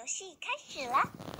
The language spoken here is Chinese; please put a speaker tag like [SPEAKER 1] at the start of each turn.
[SPEAKER 1] 游戏开始了。